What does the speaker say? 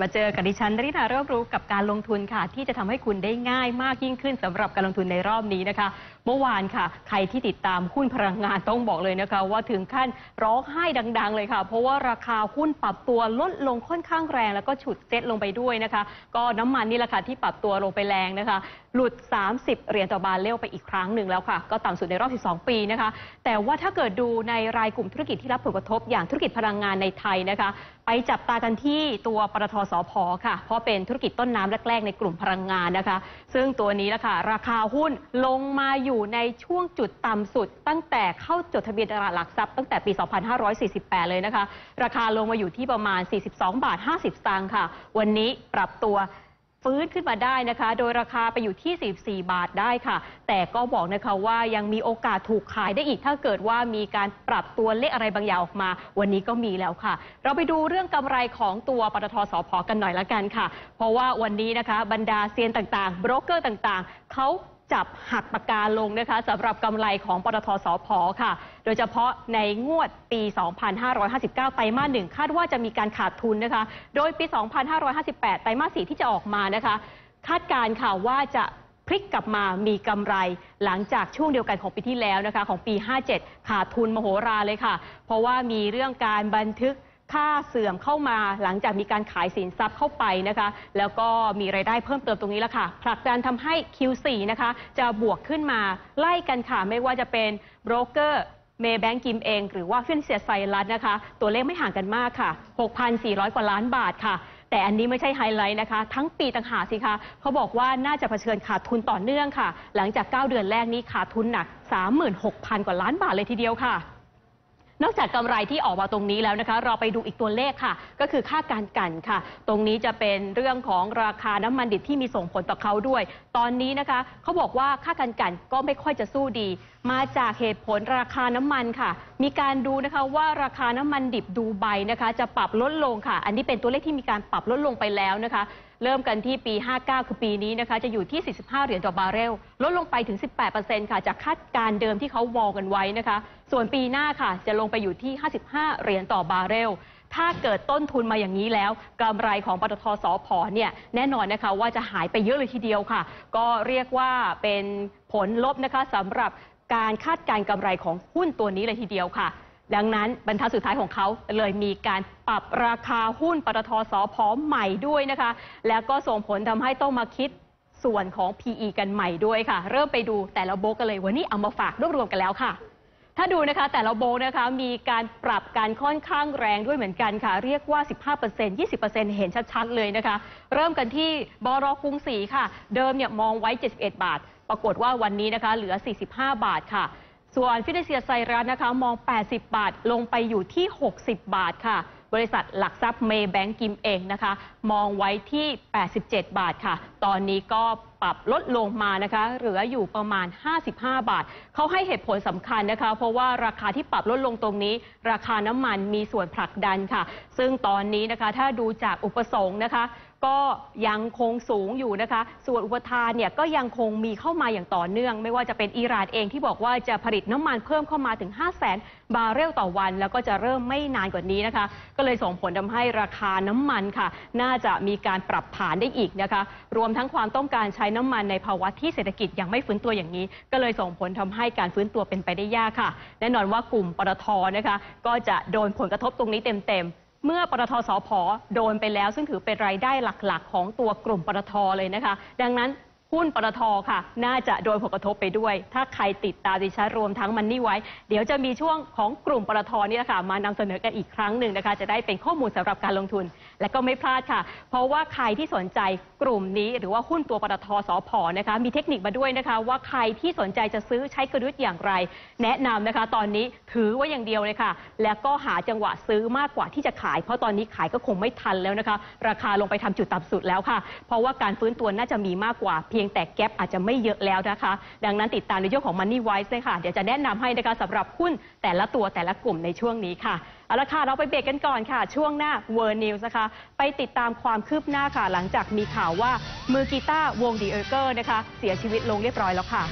มาเจอกับดิฉันริธาเรอบรู้กับการลงทุนค่ะ ที่จะทำให้คุณได้ง่ายมากยิ่งขึ้นสำหรับการลงทุนในรอบนี้นะคะเมื่อวานค่ะ ใครที่ติดตามหุ้นพลังงานต้องบอกเลยนะคะ ว่าถึงขั้นร้องไห้ดัง ๆ เลยค่ะ เพราะว่าราคาหุ้นปรับตัวลดลงค่อนข้างแรง แล้วก็ฉุดเซ็ตลงไปด้วยนะคะ ก็น้ำมันนี่แหละค่ะที่ปรับตัวลงไปแรงนะคะ หลุด 30 เหรียญต่อบาร์เรลไปอีกครั้งหนึ่งแล้วค่ะ ก็ต่ำสุดในรอบ 12 ปีนะคะ แต่ว่าถ้าเกิดดูในรายกลุ่มธุรกิจที่รับผลกระทบ อย่างธุรกิจพลังงานในไทยนะคะ ไปจับตากันที่ตัวปตทสพค่ะ เพราะเป็นธุรกิจต้นน้ำแรกๆในกลุ่มพลังงานนะคะ ซึ่งตัวนี้นะค่ะราคาหุ้นลงมาอยูู่่ในช่วงจุดต่ำสุด ตั้งแต่เข้าจดทะเบียนตลาดหลักทรัพย์ตั้งแต่ปี 2548 เลยนะคะ ราคาลงมาอยู่ที่ประมาณ 42 บาท 50 สตางค์ค่ะ วันนี้ปรับตัวฟื้นขึ้นมาได้นะคะ โดยราคาไปอยู่ที่ 44 บาทได้ค่ะ แต่ก็บอกนะคะว่ายังมีโอกาสถูกขายได้อีก ถ้าเกิดว่ามีการปรับตัวเลขอะไรบางอย่างออกมา วันนี้ก็มีแล้วค่ะ เราไปดูเรื่องกำไรของตัวปตทสพกันหน่อยละกันค่ะ เพราะว่าวันนี้นะคะ บรรดาเซียนต่างๆ โบรกเกอร์ต่างๆ เขา จับหักปากกาลงนะคะสำหรับกำไรของปตทสพค่ะ โดยเฉพาะในงวดปี 2559 ไตรมาสหนึ่งคาดว่าจะมีการขาดทุนนะคะ โดยปี 2558 ไตรมาสสี่ที่จะออกมานะคะ คาดการ์ค่ะว่าจะพลิกกลับมามีกำไรหลังจากช่วงเดียวกันของปีที่แล้วนะคะ ของปี 57 ขาดทุนมโหฬารเลยค่ะ เพราะว่ามีเรื่องการบันทึก ค่าเสื่อมเข้ามาหลังจากมีการขายสินทรัพย์เข้าไปนะคะ แล้วก็มีรายได้เพิ่มเติมตรงนี้แล้วค่ะผลักดันทำให้ Q4 นะคะ จะบวกขึ้นมาไล่กันค่ะ ไม่ว่าจะเป็นโบรกเกอร์เมย์แบงก์ กิมเอ็ง หรือว่าฟินันเซียไซรัสนะคะ ตัวเลขไม่ห่างกันมากค่ะ 6,400 กว่าล้านบาทค่ะ แต่อันนี้ไม่ใช่ไฮไลท์นะคะ ทั้งปีต่างหากสิคะเขาบอกว่าน่าจะเผชิญขาดทุนต่อเนื่องค่ะ หลังจาก 9 เดือนแรกนี้ขาดทุนหนัก 36,000 กว่าล้านบาทเลยทีเดียวค่ะ นอกจากกำไรที่ออกมาตรงนี้แล้วนะคะ เราไปดูอีกตัวเลขค่ะ ก็คือค่าการกันค่ะ ตรงนี้จะเป็นเรื่องของราคาน้ำมันดิบที่มีส่งผลต่อเขาด้วย ตอนนี้นะคะเขาบอกว่าค่าการกันก็ไม่ค่อยจะสู้ดี มาจากเหตุผลราคาน้ำมันค่ะ มีการดูนะคะว่าราคาน้ำมันดิบดูไบนะคะ จะปรับลดลงค่ะ อันนี้เป็นตัวเลขที่มีการปรับลดลงไปแล้วนะคะ เริ่มกันที่ปี 59 คือปีนี้นะคะ จะอยู่ที่ 45 เหรียญต่อบาร์เรล ลดลงไปถึง 18%ค่ะ จากคาดการณ์เดิมที่เขามองกันไว้นะคะ ส่วนปีหน้าค่ะ จะลงไปอยู่ที่ 55 เหรียญต่อบาร์เรล ถ้าเกิดต้นทุนมาอย่างนี้แล้วกำไรของปตท.สผ.เนี่ยแน่นอนนะคะว่าจะหายไปเยอะเลยทีเดียวค่ะ ก็เรียกว่าเป็นผลลบนะคะสำหรับการคาดการกำไรของหุ้นตัวนี้เลยทีเดียวค่ะ ดังนั้นบรรทัดสุดท้ายของเขาเลยมีการปรับราคาหุ้นปตทสอพอใหม่ด้วยนะคะ แล้วก็ส่งผลทำให้ต้องมาคิดส่วนของ PE กันใหม่ด้วยค่ะ เริ่มไปดูแต่ละโบกกันเลยวันนี้เอามาฝากรวบรวมกันแล้วค่ะ ถ้าดูนะคะแต่ละโบกนะคะมีการปรับการค่อนข้างแรงด้วยเหมือนกันค่ะ เรียกว่า 15% 20%เห็นชัดๆเลยนะคะ เริ่มกันที่บรกรุงศรีค่ะ เดิมเนี่ยมองไว้ 71 บาท ปรากฏว่าวันนี้นะคะเหลือ 45 บาทค่ะ ส่วนฟิลิเซียไซรัสนะคะมอง 80 บาท ลงไปอยู่ที่ 60 บาทค่ะ บริษัทหลักทรัพย์เมย์แบงกิมเองนะคะ มองไว้ที่ 87 บาทค่ะ ตอนนี้ก็ปรับลดลงมานะคะ เหลืออยู่ประมาณ 55 บาท เขาให้เหตุผลสำคัญนะคะ เพราะว่าราคาที่ปรับลดลงตรงนี้ ราคาน้ำมันมีส่วนผลักดันค่ะ ซึ่งตอนนี้นะคะถ้าดูจากอุปสงค์นะคะ ก็ยังคงสูงอยู่นะคะ ส่วนอุปทานเนี่ยก็ยังคงมีเข้ามาอย่างต่อเนื่อง ไม่ว่าจะเป็นอิหร่านเองที่บอกว่าจะผลิตน้ำมันเพิ่มเข้ามาถึง 5 0 0แสนบาร์เรลต่อวัน แล้วก็จะเริ่มไม่นานกว่านี้นะคะ ก็เลยส่งผลทำให้ราคาน้ำมันค่ะ น่าจะมีการปรับฐานได้อีกนะคะรวมทั้งความต้องการใช้น้ำมันในภาวะที่เศรษฐกิจยังไม่ฟื้นตัวอย่างนี้ ก็เลยส่งผลทำให้การฟื้นตัวเป็นไปได้ยากค่ะ แน่นอนว่ากลุ่มปตทนะคะ ก็จะโดนผลกระทบตรงนี้เต็มๆเมื่อปตทสพโดนไปแล้ว ซึ่งถือเป็นรายได้หลักๆ ของตัวกลุ่มปตทเลยนะคะ ดังนั้น หุ้นปตทค่ะ น่าจะโดนผลกระทบไปด้วย ถ้าใครติดตามดิฉันรวมทั้งมันนี่ไว้ เดี๋ยวจะมีช่วงของกลุ่มปตทนี่แหละค่ะมานำเสนอกันอีกครั้งหนึ่งนะคะ จะได้เป็นข้อมูลสำหรับการลงทุน และก็ไม่พลาดค่ะ เพราะว่าใครที่สนใจกลุ่มนี้หรือว่าหุ้นตัวปตทสพนะคะ มีเทคนิคมาด้วยนะคะ ว่าใครที่สนใจจะซื้อใช้กลยุทธ์อย่างไร แนะนำนะคะ ตอนนี้ถือไว่าอย่างเดียวเลยค่ะ แล้วก็หาจังหวะซื้อมากกว่าที่จะขาย เพราะตอนนี้ขายก็คงไม่ทันแล้วนะคะ ราคาลงไปทำจุดต่ำสุดแล้วค่ะ เพราะว่าการฟื้นตัวน่าจะมีมากกว่าเพียงแต่แก๊ปอาจจะไม่เยอะแล้วนะคะ ดังนั้นติดตามในช่วงของ Money Wise เลยค่ะ เดี๋ยวจะแนะนำให้นะคะสำหรับหุ้นแต่ละตัวแต่ละกลุ่มในช่วงนี้ค่ะ เอาละค่ะเราไปเบรกกันก่อนค่ะ ช่วงหน้า World News นะคะ ไปติดตามความคืบหน้าค่ะ หลังจากมีข่าวว่ามือกีตาร์วงดีเออร์เกอร์นะคะ เสียชีวิตลงเรียบร้อยแล้วค่ะ